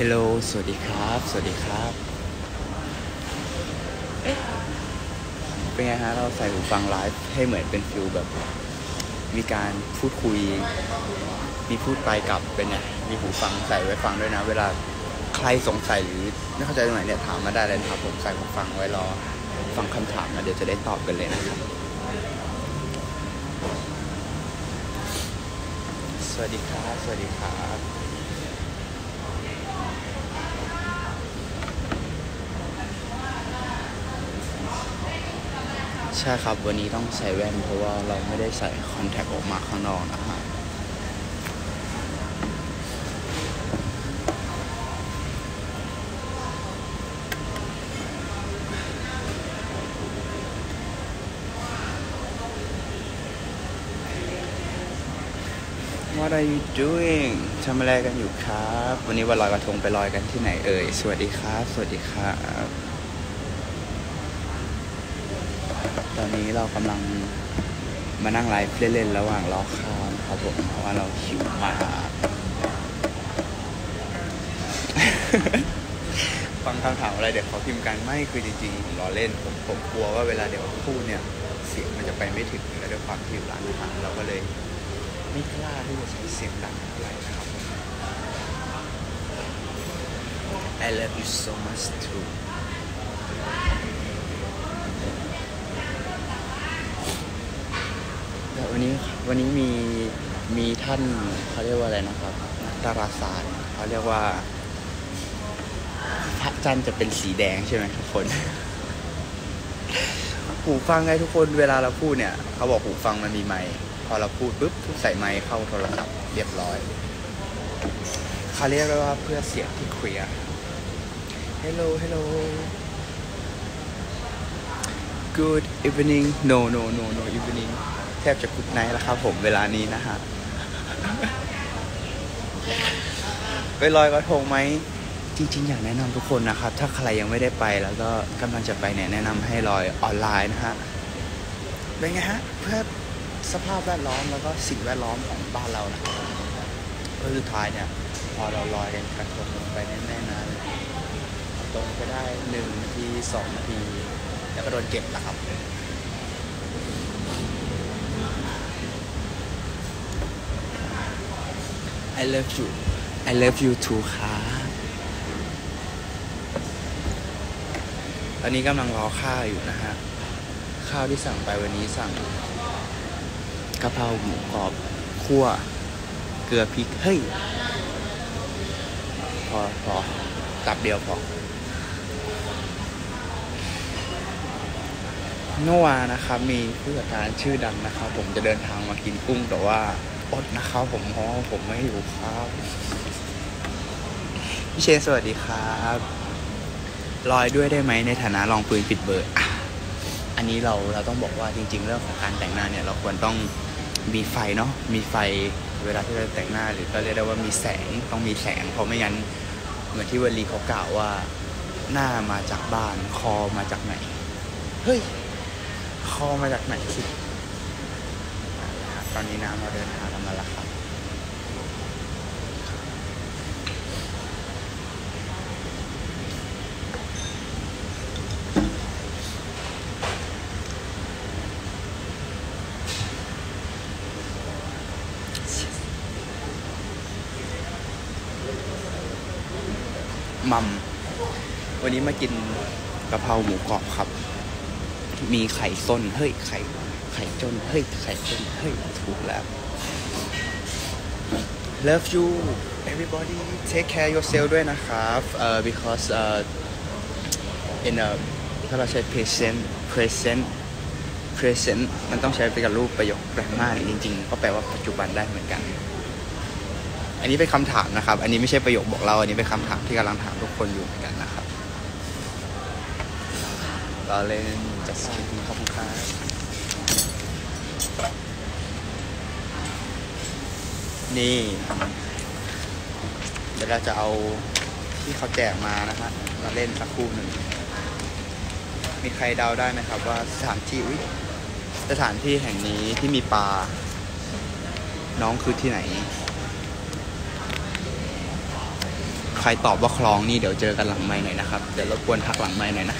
ฮลโหลสวัสดีครับ สวัสดีครับเอ๊ะเป็นไงฮะ เราใส่หูฟังไลฟ์ให้เหมือนเป็นฟิลแบบ มีการพูดคุย มีพูดไปกลับเป็นไงมีหูฟังใส่ไว้ฟังด้วยนะ เวลาใครสงสัยหรือไม่เข้าใจตรงไหนเนี่ยถามมาได้เลยนะครับ ผมใส่หูฟังไว้รอ ฟังคำถามนะเดี๋ยวจะได้ตอบกันเลยนะครับ สวัสดีครับ สวัสดีครับ ช่ครับ วันนี้ต้องใส่แว่นเพราะว่าเราไม่ได้ใส่คอนแทคออกมาข้างนอกนะฮะ What are you doing ทำอะไรกันอยู่ครับ วันนี้วันลอยกระทงไปลอยกันที่ไหนเอ่ย สวัสดีครับ สวัสดีครับ ตอ นี้เรากำลังมานั่งไลฟ์เล่นๆระหว่างรอข้าวนะครับผมเพราะว่าเราหิวมากฟังคำถามอะไรเดี๋ยวเขาพิมพ์กันไม่คือจริงๆผมรอเล่นผมผมกลัวว่าเวลาเดี๋ยวพูดเนี่ยเสียงมันจะไปไม่ถึงแล้วด้วยความที่อยู่ร้านอาหารเราก็เลยไม่กล้าที่จะใช้เสียงดังอะไรนะครับ I love you so much too แต่ วันนี้วันนี้มีมีท่านเขาเรียกว่าอะไรนะครับนักดาราศาสตร์เขาเรียกว่าพระจันทร์จะเป็นสีแดงใช่ไหมทุกคนหูฟังไงทุกคนเวลาเราพูดเนี่ยเขาบอกหูฟังมันมีไมค์พอเราพูดปุ๊บใส่ไมค์เข้าโทรศัพท์เรียบร้อยเขาเรียกว่าเพื่อเสียงที่เคลียร์ Hello Hello Good evening no no no no evening ทบจะกุดไนท์แล้วครับผมเวลานี้นะฮะไปลอยกระทงไหมจริงๆ อยากแนะนำทุกคนนะครับ ถ้าใครยังไม่ได้ไปแล้วก็กำลังจะไปเนี่ยแนะนำให้ลอยออนไลน์นะฮะเป็นไงฮะเพื่อสภาพแวดล้อมแล้วก็สิ่งแวดล้อมของบ้านเรานะครับเพื่อสุดท้ายเนี่ยพอเราลอยกันกระทงลงไปแน่ๆนะตรงไปได้หนึ่งนาทีสองนาที แล้วก็โดนเก็บนะครับ I love you I love you too ครับตอนนี้กำลังรอข้าวอยู่นะฮะ ข้าวที่สั่งไปวันนี้สั่งกะเพราหมูกรอบคั่ว เกลือพริก เฮ้ย พอพอตับเดียวพอเมื่อวานนะครับ มีผู้จัดการชื่อดังนะครับ ผมจะเดินทางมากินกุ้งแต่ว่า อดนะครับผมเพราะผมไม่อยู่ครับพี่เชนสวัสดีครับลอยด้วยได้ไหมในฐานะรองปืนปิดเบอร์อันนี้เราเราต้องบอกว่าจริง ๆ เรื่องของการแต่งหน้าเนี่ย เราควรต้องมีไฟเนาะมีไฟเวลาที่เราแต่งหน้าหรือก็เรียกได้ว่ามีแสงต้องมีแสง เพราะไม่งั้นเหมือนที่วลีเขากล่าวว่าหน้ามาจากบ้านคอมาจากไหน เฮ้ย คอมาจากไหนสิตอนนี้น้ำเราเดินทาง กันมาแล้วครับมัม วันนี้มากินกะเพราหมูกรอบครับ มีไข่ส้น เฮ้ย ไข่ ไข่จน เฮ้ย ไข่จน เฮ้ย ถูกแล้ว love you everybody take care yourself ด้วยนะครับเอ่อ because เอ่อ in a ถ้าเราใช้ present present present มันต้องใช้ไปกับรูปประโยคแปลงหน้าจริงๆ ก็แปลว่าปัจจุบันได้เหมือนกัน อันนี้เป็นคำถามนะครับ อันนี้ไม่ใช่ประโยคบอกเรา อันนี้เป็นคำถามที่กำลังถามทุกคนอยู่เหมือนกันนะครับเราเล่นจัสกินขอบคุณครับ นี่ เดี๋ยวเราจะเอาที่เขาแจกมานะฮะมาเล่นสักครู่หนึ่ง มีใครเดาได้ไหมครับว่าสถานที่อุ๊ยสถานที่แห่งนี้ที่มีปลา น้องคือที่ไหน ใครรตอบว่าคลองนี่เดี๋ยวเจอกันหลังไม้หน่อยนะครับ เดี๋ยวรบกวนทักหลังไม้หน่อยนะ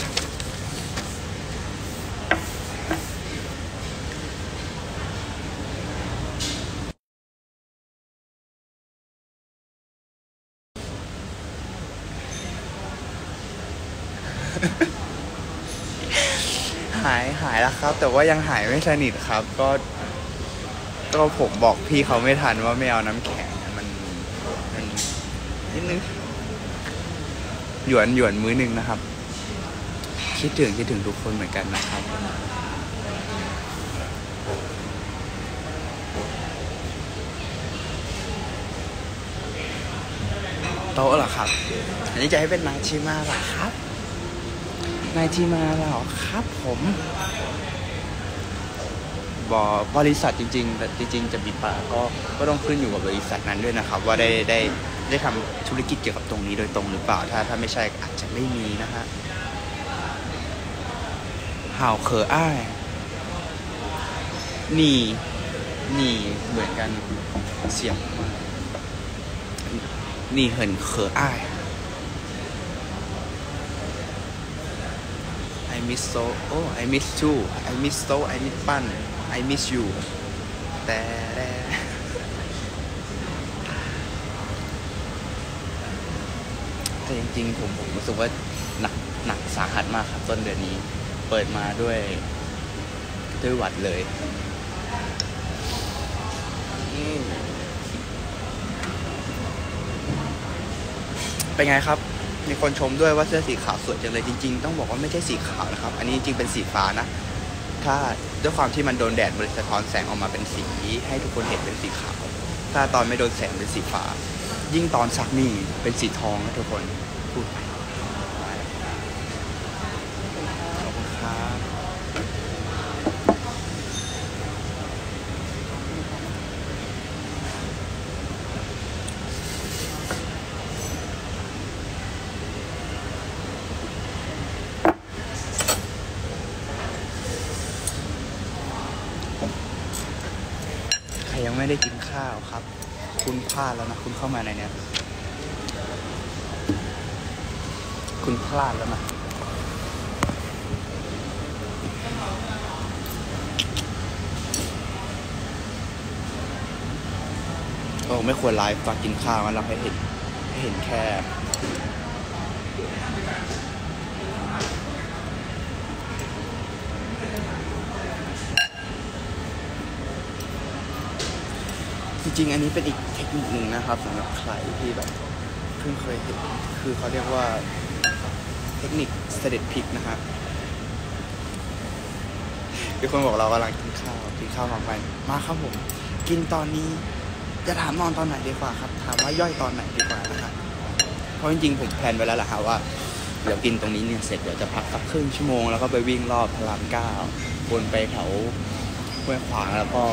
หายหายแล้วครับ แต่ว่ายังหายไม่สนิทครับ ก็ก็ผมบอกพี่เขาไม่ทันว่าไม่เอาน้ำแข็งมันมันนิดนึงหยวนหยวนมื้อหนึ่งนะครับ คิดถึงคิดถึงทุกคนเหมือนกันนะครับโต๊ะเหรอครับ อันนี้จะให้เป็นนาชิมาเหรอครับ นายชิมาเหรอครับผมบอบริษัทจริงๆแต่จริง ๆ จะมีป่าก็ก็ต้องขึ้นอยู่กับบริษัทนั้นด้วยนะครับ ว่าได้ได้ได้ทำธุรกิจเกี่ยวกับตรงนี้โดยตรงหรือเปล่า ถ้าถ้าไม่ใช่อาจจะไม่มีนะฮะห่าวเคออ้ายนี่นี่เหมือนกันเสียงมานี่เหินเคออ้าย I miss so oh I miss you I miss so I miss ปั้น I miss you แต่แต่จริงๆ ผมผมรู้สึกว่าหนักหนักสาหัสมากครับต้นเดือนนี้ เปิดมาด้วยด้วยหวัดเลยเป็นไงครับ มีคนชมด้วยว่าเสื้อสีขาวสวยจังเลยจริง ๆ ต้องบอกว่าไม่ใช่สีขาวนะครับ อันนี้จริงเป็นสีฟ้านะ ถ้าด้วยความที่มันโดนแดดมันสะท้อนแสงออกมาเป็นสีให้ทุกคนเห็นเป็นสีขาว ถ้าตอนไม่โดนแสงเป็นสีฟ้า ยิ่งตอนซักนี่เป็นสีทองนะทุกคนพูดไปขอบคุณครับใครยัง ไม่ได้กินข้าวครับ คุณพลาดแล้วนะ คุณเข้ามาในเนี้ยคุณพลาดแล้วนะโอ้ไม่ควรไลฟ์ตอนกินข้าวมันเราให้เห็นให้เห็นแค่ ริง ๆ อันนี้เป็นอีกเทคนิคหนึ่งนะครับสำหรับใครที่แบบเพิ่งเคยเห็นคือเขาเรียกว่าเทคนิคเสด็จพริกนะฮะมีคนบอกเรากำลังกินข้าวกินข้าวมาไปมาครับผมกินตอนนี้จะถามนอนตอนไหนดีกว่าครับ ถามว่าย่อยตอนไหนดีกว่านะครับเพราะจริงๆผมแพลนไว้แล้วแหละครับว่าเดี๋ยวกินตรงนี้เนี่ยเสร็จเดี๋ยวจะพักสักครึ่งชั่วโมงแล้วก็ไปวิ่งรอบพระรามเก้าวนไปแถวห้วยขวางแล้วก็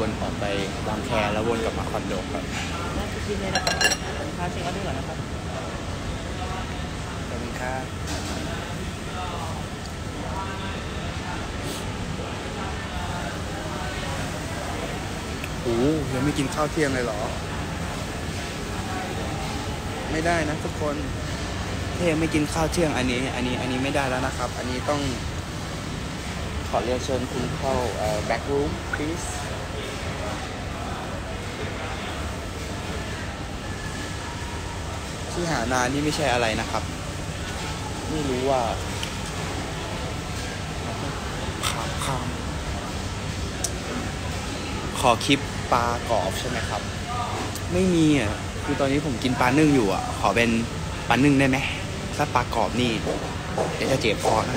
วนออกไปบางแคแล้ววนกลับมาคอนโดครับน่าจะกินเลยนะครับลูกค้าเช็คเอาด้วยก่อนนะครับขอบคุณครับโอ้ยังไม่กินข้าวเที่ยงเลยเหรอ ไม่ได้นะทุกคนถ้ายังไม่กินข้าวเที่ยงอันนี้ อันนี้อันนี้ไม่ได้แล้วนะครับ อันนี้ต้องขอเรียนเชิญคุณเข้าเอ่อ back room please ที่หานานี่ไม่ใช่อะไรนะครับ ไม่รู้ว่าขาคำขอคลิปปลากรอบใช่ไหมครับ ไม่มีอะคือตอนนี้ผมกินปลานึ่งอยู่อะ ขอเป็นปลานึ่งได้ไหมถ้าปลากรอบนี่เดี๋ยวจะเจ็บคอนะ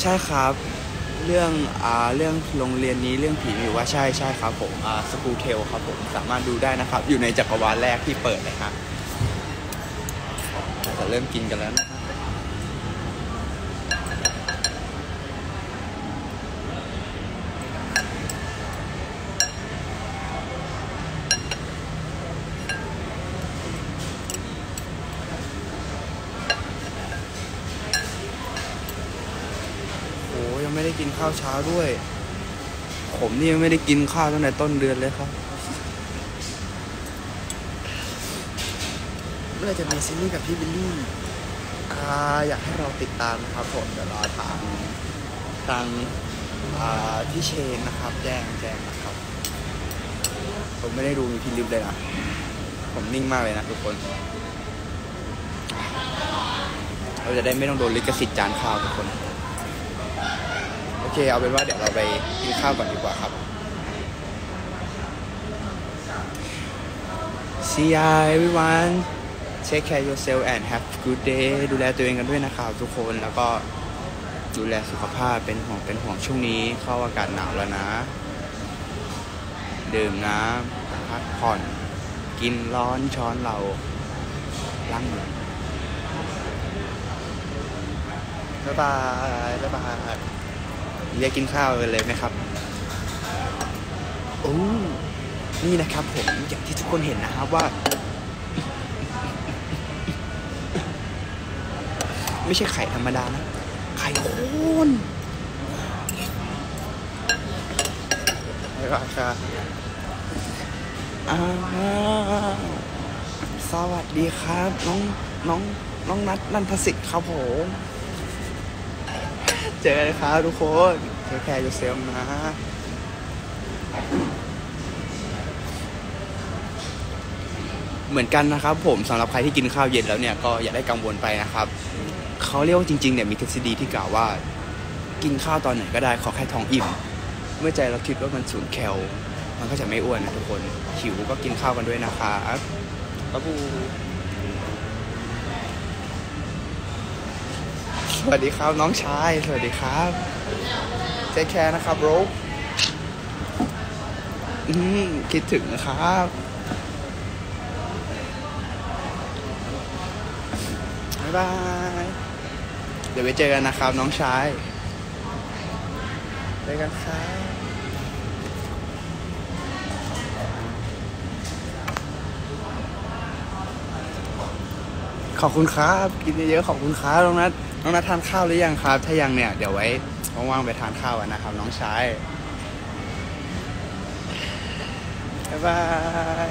ใช่ครับ เรื่องอ่าเรื่องโรงเรียนนี้เรื่องผีอยู่ว่าใช่ใช่ครับผมอ่าสกูเทลครับผมสามารถดูได้นะครับ อยู่ในจักรวาลแรกที่เปิดเลยครับเราจะเริ่มกินกันแล้วนะครับโอ้ยังไม่ได้กิน ข้าวเช้าด้วย ผมนี่ยังไม่ได้กินข้าวตั้งแต่ต้นเดือนเลยครับเมื่อจะมีซีรีส์กับพี่บิลลี่อ่าอยากให้เราติดตามนะครับผมเดี๋ยวรอทางทางอ่าพี่เชนนะครับ แจ้งแจ้งนะครับ ผมไม่ได้ดูมีพี่ลิฟเลยนะผมนิ่งมากเลยนะทุกคน เราจะได้ไม่ต้องโดนลิขสิทธิ์จานข้าวทุกคน เคเอาเป็นว่าเดี๋ยวเราไปกินข้าวก่อนดีกว่าครับ See ya everyone take care yourself and have a good day ดูแลตัวเองกันด้วยนะครับทุกคนแล้วก็ดูแลสุขภาพเป็นห่วงเป็นห่วงช่วงนี้เข้าอากาศหนาวแล้วนะ ดื่มน้ำพักผ่อน กินร้อนช้อนเราล้างมือบ๊ายบายบ๊ายบาย เรียกกินข้าวกันเลยไหมครับโอ้นี่นะครับผมอย่างที่ทุกคนเห็นนะครับว่า ไม่ใช่ไข่ธรรมดานะ ไข่ข้นไม่ราคาอ่าสวัสดีครับ น้องน้องน้องนัทนันทสิทธิ์ครับผม เจอกันครับทุกคน take care yourself นะเหมือนกันนะครับ ผมสำหรับใครที่กินข้าวเย็นแล้วเนี่ยก็อย่าได้กังวลไปนะครับเขาเรียกว่าจริงๆเนี่ยมีทฤษฎีที่กล่าวว่า กินข้าวตอนไหนก็ได้ขอแค่ท้องอิ่มเมื่อใจเราคิดว่ามันสูญแคลมันก็จะไม่อ้วนนะทุกคนหิวก็กินข้าวกันด้วยนะครับบ๊ายบูส วัสดีครับน้องชาย สวัสดีครับเทคแคร์นะครับโรบอืมคิดถึงนะครับ บ๊ายบาย เดี๋ยวไปเจอกันนะครับ น้องชายเจอกันครับขอบคุณครับ กินเยอะๆขอบคุณครับน้องนัท น้องนัททานข้าวหรือยังครับ ถ้ายังเนี่ยเดี๋ยวไว้ว่างๆไปทานข้าวกันนะครับ น้องชายบ๊ายบาย